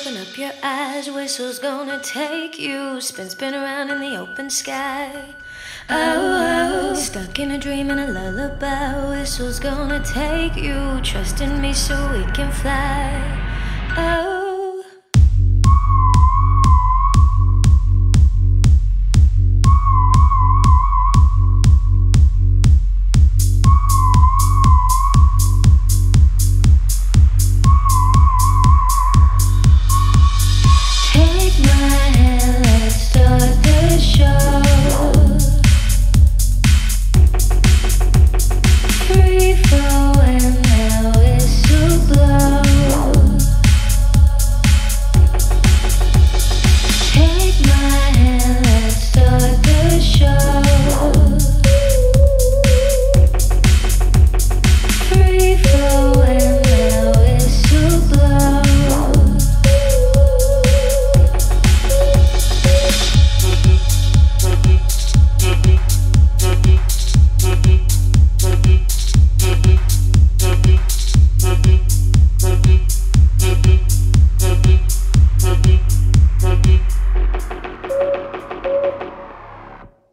open up your eyes. Whistle's gonna take you. Spin, spin around in the open sky. Oh, oh, stuck in a dream and a lullaby. Whistle's gonna take you. Trust in me so we can fly. Oh.